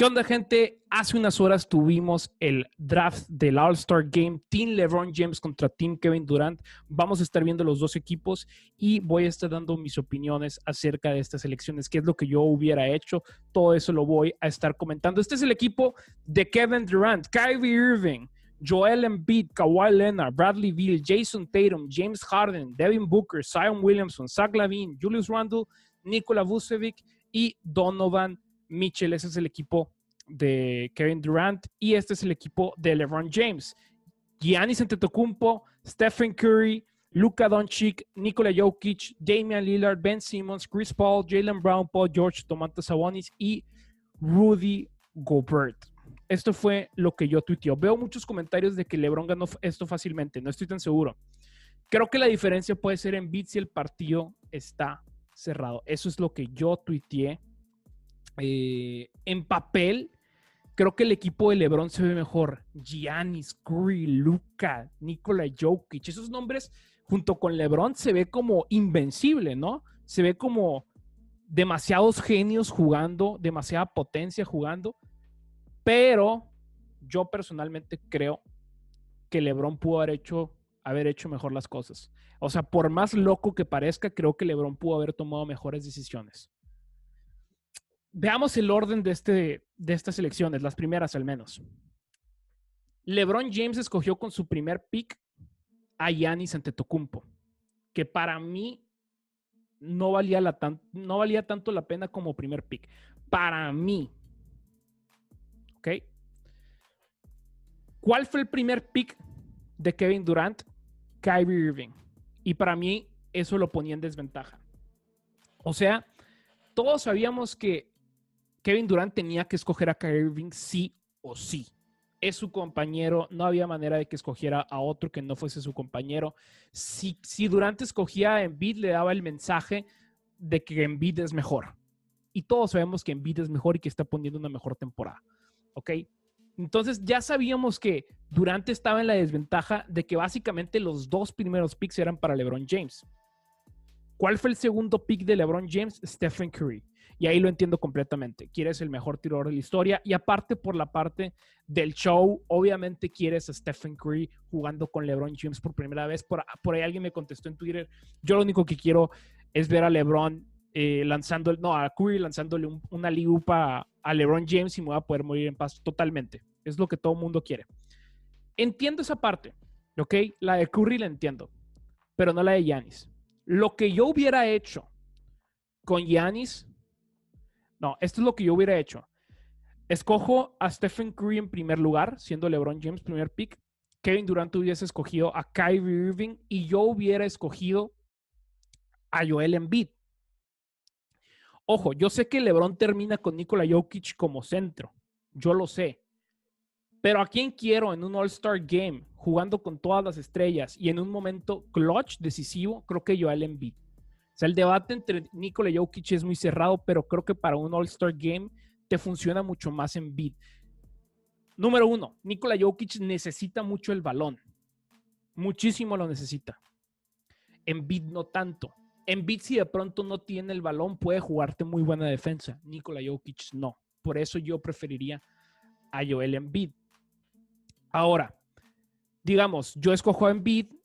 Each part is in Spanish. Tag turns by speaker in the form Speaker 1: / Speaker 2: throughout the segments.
Speaker 1: ¿Qué onda, gente? Hace unas horas tuvimos el draft del All-Star Game, Team LeBron James contra Team Kevin Durant. Vamos a estar viendo los dos equipos y voy a estar dando mis opiniones acerca de estas elecciones, qué es lo que yo hubiera hecho. Todo eso lo voy a estar comentando. Este es el equipo de Kevin Durant, Kyrie Irving, Joel Embiid, Kawhi Leonard, Bradley Beal, Jason Tatum, James Harden, Devin Booker, Zion Williamson, Zach Lavine, Julius Randle, Nikola Vucevic y Donovan Mitchell. Ese es el equipo de Kevin Durant y este es el equipo de LeBron James. Giannis Antetokounmpo, Stephen Curry, Luka Doncic, Nikola Jokic, Damian Lillard, Ben Simmons, Chris Paul, Jalen Brown, Paul George, Tomantas Sabonis y Rudy Gobert. Esto fue lo que yo tuiteé. Veo muchos comentarios de que LeBron ganó esto fácilmente. No estoy tan seguro. Creo que la diferencia puede ser en bits si el partido está cerrado. Eso es lo que yo tuiteé eh, en papel, creo que el equipo de LeBron se ve mejor. Giannis, Curry, Luca, Nikola Jokic, esos nombres junto con LeBron se ve como invencible, ¿no? Se ve como demasiados genios jugando, demasiada potencia jugando, pero yo personalmente creo que LeBron pudo haber hecho, haber hecho mejor las cosas. O sea, por más loco que parezca, creo que LeBron pudo haber tomado mejores decisiones veamos el orden de, este, de estas elecciones, las primeras al menos. LeBron James escogió con su primer pick a Giannis Antetokounmpo, que para mí no valía, la no valía tanto la pena como primer pick. Para mí. ¿Ok? ¿Cuál fue el primer pick de Kevin Durant? Kyrie Irving. Y para mí eso lo ponía en desventaja. O sea, todos sabíamos que Kevin Durant tenía que escoger a Kyrie Irving sí o sí. Es su compañero, no había manera de que escogiera a otro que no fuese su compañero. Si, si Durant escogía a Embiid, le daba el mensaje de que Embiid es mejor. Y todos sabemos que Embiid es mejor y que está poniendo una mejor temporada. ¿Ok? Entonces ya sabíamos que Durant estaba en la desventaja de que básicamente los dos primeros picks eran para LeBron James. ¿Cuál fue el segundo pick de LeBron James? Stephen Curry. Y ahí lo entiendo completamente. Quieres el mejor tirador de la historia. Y aparte por la parte del show, obviamente quieres a Stephen Curry jugando con LeBron James por primera vez. Por, ahí alguien me contestó en Twitter. Yo lo único que quiero es ver a LeBron eh, lanzando, no, a Curry lanzándole una liupa a LeBron James y me voy a poder morir en paz totalmente. Es lo que todo mundo quiere. Entiendo esa parte, ¿ok? La de Curry la entiendo, pero no la de Giannis. Lo que yo hubiera hecho con Giannis no, esto es lo que yo hubiera hecho. Escojo a Stephen Curry en primer lugar, siendo LeBron James primer pick. Kevin Durant hubiese escogido a Kyrie Irving y yo hubiera escogido a Joel Embiid. Ojo, yo sé que LeBron termina con Nikola Jokic como centro. Yo lo sé. Pero a quién quiero en un All-Star Game, jugando con todas las estrellas y en un momento clutch decisivo, creo que Joel Embiid sea, el debate entre Nikola Jokic es muy cerrado, pero creo que para un All-Star Game te funciona mucho más en beat. Número uno, Nikola Jokic necesita mucho el balón. Muchísimo lo necesita. En beat no tanto. En beat si de pronto no tiene el balón, puede jugarte muy buena defensa. Nikola Jokic no. Por eso yo preferiría a Joel Embiid. Ahora, digamos, yo escojo a Embiid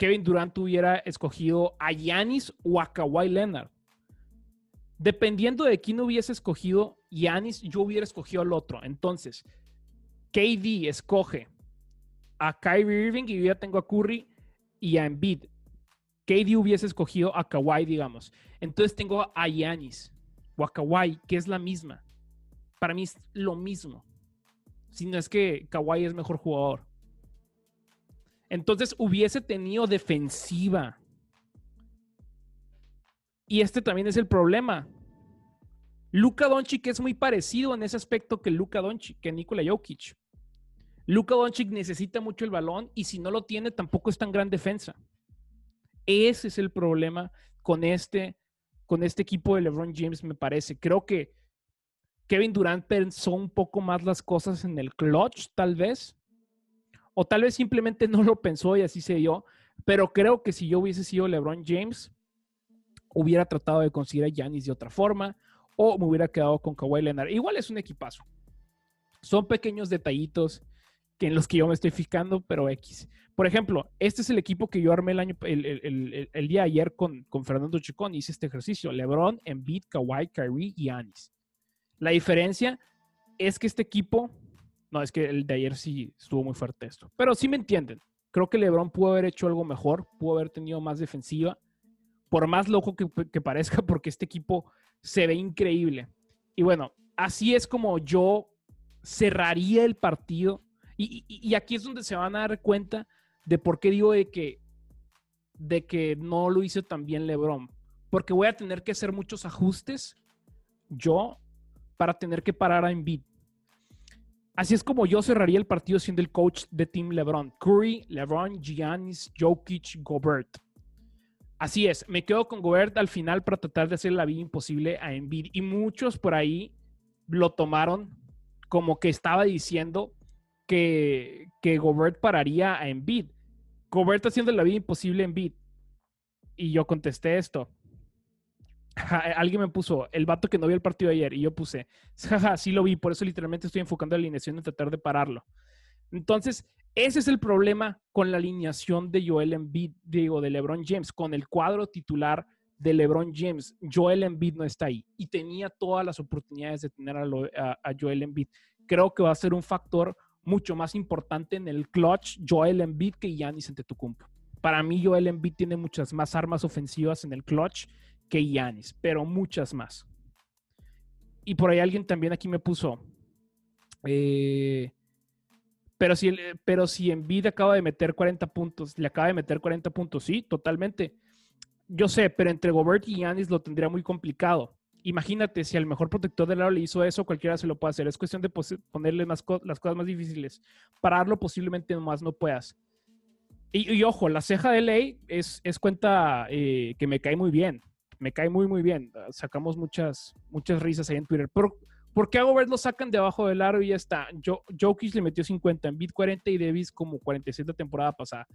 Speaker 1: Kevin Durant hubiera escogido a Yanis o a Kawhi Leonard. Dependiendo de quién hubiese escogido Yanis, yo hubiera escogido al otro. Entonces, KD escoge a Kyrie Irving y yo ya tengo a Curry y a Embiid. KD hubiese escogido a Kawhi, digamos. Entonces tengo a Yanis o a Kawhi, que es la misma. Para mí es lo mismo. Si no es que Kawhi es mejor jugador. Entonces hubiese tenido defensiva. Y este también es el problema. Luka Doncic es muy parecido en ese aspecto que Luka Doncic, que Nikola Jokic. Luka Doncic necesita mucho el balón y si no lo tiene tampoco es tan gran defensa. Ese es el problema con este, con este equipo de LeBron James, me parece. Creo que Kevin Durant pensó un poco más las cosas en el clutch, tal vez, o tal vez simplemente no lo pensó y así se dio, pero creo que si yo hubiese sido LeBron James, hubiera tratado de conseguir a Giannis de otra forma, o me hubiera quedado con Kawhi Leonard. Igual es un equipazo. Son pequeños detallitos que en los que yo me estoy fijando, pero X. Por ejemplo, este es el equipo que yo armé el, año, el, día ayer con, con Fernando Chicón. Hice este ejercicio. LeBron, Embiid, Kawhi, Kyrie y Anis. La diferencia es que este equipo, no, es que el de ayer sí estuvo muy fuerte esto, pero sí me entienden. Creo que LeBron pudo haber hecho algo mejor, pudo haber tenido más defensiva, por más loco que, que parezca, porque este equipo se ve increíble. Y bueno, así es como yo cerraría el partido. Y, aquí es donde se van a dar cuenta de por qué digo de que, de que no lo hizo tan bien LeBron. Porque voy a tener que hacer muchos ajustes yo para tener que parar a Embiid. Así es como yo cerraría el partido siendo el coach de Team LeBron. Curry, LeBron, Giannis, Jokic, Gobert. Así es, me quedo con Gobert al final para tratar de hacer la vida imposible a Embiid. Y muchos por ahí lo tomaron como que estaba diciendo que, que Gobert pararía a Embiid. Gobert haciendo la vida imposible a Embiid. Y yo contesté esto. Alguien me puso el vato que no vio el partido ayer y yo puse, jaja, sí lo vi, por eso literalmente estoy enfocando la alineación en tratar de pararlo. Entonces, ese es el problema con la alineación de Joel Embiid, digo, de LeBron James, con el cuadro titular de LeBron James. Joel Embiid no está ahí y tenía todas las oportunidades de tener a, a Joel Embiid. Creo que va a ser un factor mucho más importante en el clutch Joel Embiid que Giannis Antetokounmpo. Para mí Joel Embiid tiene muchas más armas ofensivas en el clutch que Yanis, pero muchas más. Y por ahí alguien también aquí me puso. Eh, pero si, pero si Envid acaba de meter 40 puntos, le acaba de meter 40 puntos, sí, totalmente. Yo sé, pero entre Gobert y Yanis lo tendría muy complicado. Imagínate, si al mejor protector del lado le hizo eso, cualquiera se lo puede hacer. Es cuestión de ponerle más las cosas más difíciles. Pararlo posiblemente más no puedas. Y, ojo, la ceja de ley es, es cuenta eh, que me cae muy bien me cae muy, muy bien. Ah, sacamos muchas, muchas risas ahí en Twitter. ¿Por, ¿por qué a Gobert lo sacan debajo del aro y ya está? Yo, Jokic le metió 50, en Bit 40 y Davis como 47 la temporada pasada.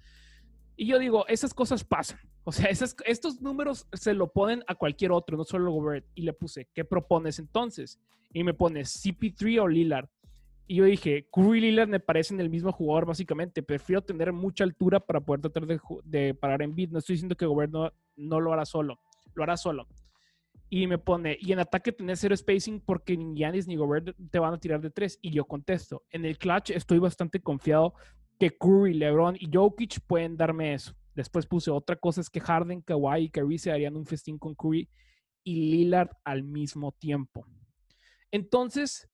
Speaker 1: Y yo digo, esas cosas pasan. O sea, estos números se lo ponen a cualquier otro, no solo a Gobert. Y le puse, ¿qué propones entonces? Y me pone CP3 o Lillard. Y yo dije, Curry y Lillard me parecen el mismo jugador básicamente. Prefiero tener mucha altura para poder tratar de, de parar en beat. No estoy diciendo que Gobert no, no lo hará solo lo hará solo. Y me pone, y en ataque tenés cero spacing porque ni Giannis ni Gobert te van a tirar de tres. Y yo contesto, en el clutch estoy bastante confiado que Curry, LeBron y Jokic pueden darme eso. Después puse otra cosa es que Harden, Kawhi y Kyrie se harían un festín con Curry y Lillard al mismo tiempo. Entonces,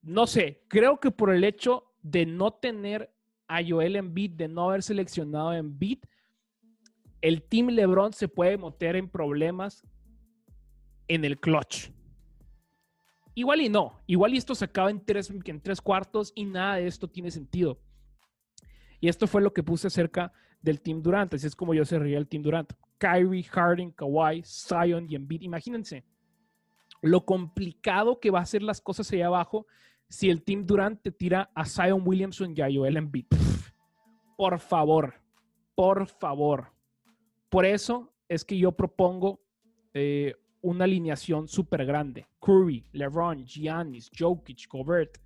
Speaker 1: no sé, creo que por el hecho de no tener a Joel Embiid, de no haber seleccionado a Embiid, el Team LeBron se puede meter en problemas en el clutch. Igual y no, igual y esto se acaba en tres, en tres cuartos y nada de esto tiene sentido. Y esto fue lo que puse acerca del Team Durant, así es como yo cerraría el Team Durant. Kyrie, Harden, Kawhi, Zion y Embiid. Imagínense lo complicado que va a ser las cosas allá abajo si el Team Durant te tira a Zion Williamson y a Joel Embiid. Por favor, por favor. Por eso es que yo propongo eh, una alineación súper grande. Curry, LeBron, Giannis, Jokic, Gobert.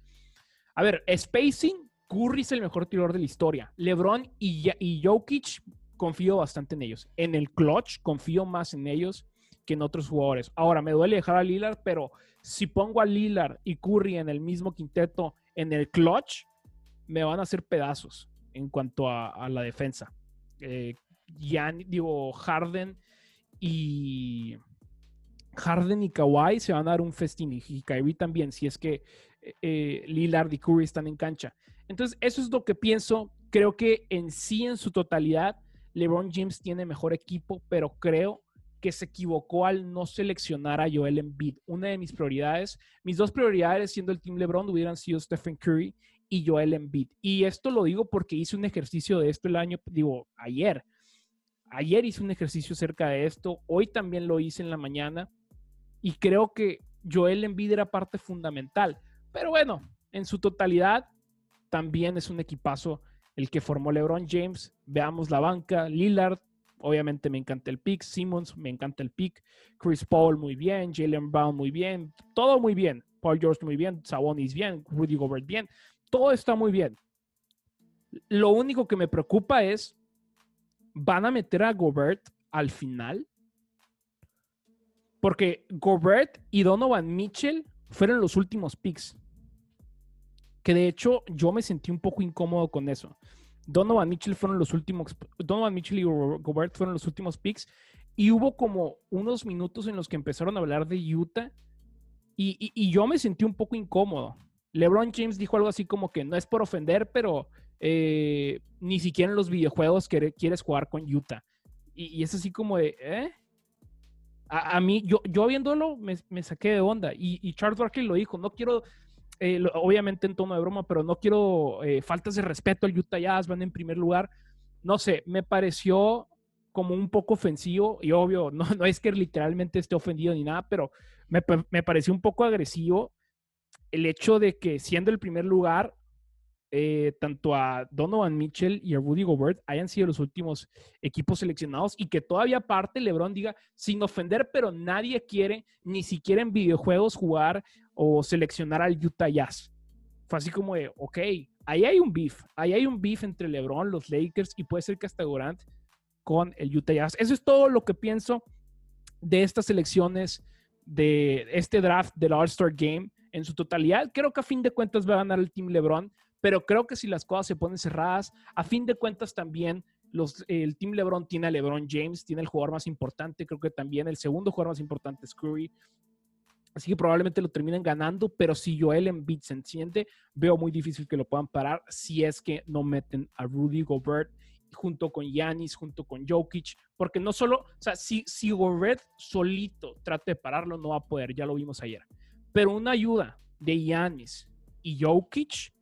Speaker 1: A ver, spacing, Curry es el mejor tirador de la historia. LeBron y, Jokic, confío bastante en ellos. En el clutch, confío más en ellos que en otros jugadores. Ahora, me duele dejar a Lillard, pero si pongo a Lillard y Curry en el mismo quinteto en el clutch, me van a hacer pedazos en cuanto a, la defensa. Eh, digo, Harden y Harden y Kawhi se van a dar un festín y Kyrie también, si es que eh, eh, Lillard y Curry están en cancha. Entonces, eso es lo que pienso. Creo que en sí, en su totalidad, LeBron James tiene mejor equipo, pero creo que se equivocó al no seleccionar a Joel Embiid. Una de mis prioridades, mis dos prioridades siendo el Team LeBron hubieran sido Stephen Curry y Joel Embiid. Y esto lo digo porque hice un ejercicio de esto el año, digo, ayer. Ayer hice un ejercicio cerca de esto, hoy también lo hice en la mañana y creo que Joel Embiid era parte fundamental. Pero bueno, en su totalidad también es un equipazo el que formó LeBron James. Veamos la banca, Lillard, obviamente me encanta el pick. Simmons, me encanta el pick. Chris Paul, muy bien. Jalen Brown, muy bien. Todo muy bien. Paul George, muy bien. Sabonis, bien. Rudy Gobert, bien. Todo está muy bien. Lo único que me preocupa es, ¿van a meter a Gobert al final? Porque Gobert y Donovan Mitchell fueron los últimos picks. Que de hecho yo me sentí un poco incómodo con eso. Donovan Mitchell fueron los últimos, Donovan Mitchell y Gobert fueron los últimos picks. Y hubo como unos minutos en los que empezaron a hablar de Utah. Y, yo me sentí un poco incómodo. LeBron James dijo algo así como que no es por ofender, pero eh, ni siquiera en los videojuegos quieres jugar con Utah. Y, es así como de, ¿eh? A, mí, yo, yo viéndolo, me, saqué de onda. Y, y Charles Barkley lo dijo, no quiero eh, obviamente en tono de broma, pero no quiero eh, faltas de respeto al Utah Jazz, van en primer lugar. No sé, me pareció como un poco ofensivo y obvio, no, no es que literalmente esté ofendido ni nada, pero me, me pareció un poco agresivo el hecho de que siendo el primer lugar, eh, tanto a Donovan Mitchell y a Rudy Gobert hayan sido los últimos equipos seleccionados y que todavía aparte LeBron diga, sin ofender, pero nadie quiere ni siquiera en videojuegos jugar o seleccionar al Utah Jazz. Fue así como de, ok, ahí hay un beef, ahí hay un beef entre LeBron, los Lakers y puede ser que hasta Durant con el Utah Jazz. Eso es todo lo que pienso de estas elecciones, de este draft del All-Star Game en su totalidad. Creo que a fin de cuentas va a ganar el Team LeBron pero creo que si las cosas se ponen cerradas, a fin de cuentas también los, el Team LeBron tiene a LeBron James, tiene el jugador más importante, creo que también el segundo jugador más importante es Curry. Así que probablemente lo terminen ganando, pero si Joel Embiid se enciende, veo muy difícil que lo puedan parar si es que no meten a Rudy Gobert junto con Yanis, junto con Jokic, porque no solo, o sea, si, si Gobert solito trate de pararlo, no va a poder, ya lo vimos ayer. Pero una ayuda de Yanis y Jokic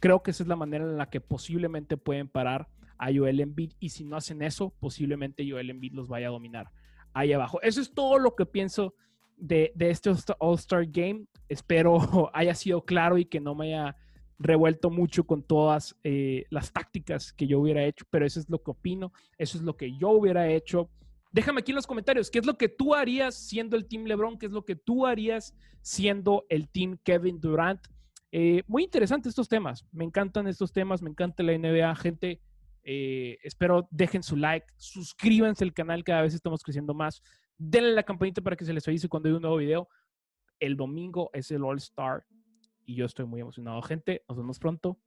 Speaker 1: Creo que esa es la manera en la que posiblemente pueden parar a Joel Embiid y si no hacen eso, posiblemente Joel Embiid los vaya a dominar ahí abajo. Eso es todo lo que pienso de, este All-Star Game. Espero haya sido claro y que no me haya revuelto mucho con todas eh, las tácticas que yo hubiera hecho, pero eso es lo que opino, eso es lo que yo hubiera hecho. Déjame aquí en los comentarios, ¿qué es lo que tú harías siendo el Team LeBron? ¿Qué es lo que tú harías siendo el Team Kevin Durant? Eh, muy interesantes estos temas. Me encantan estos temas, me encanta la NBA. Gente, eh, espero dejen su like, suscríbanse al canal, cada vez estamos creciendo más. Denle la campanita para que se les avise cuando hay un nuevo video. El domingo es el All Star y yo estoy muy emocionado. Gente, nos vemos pronto.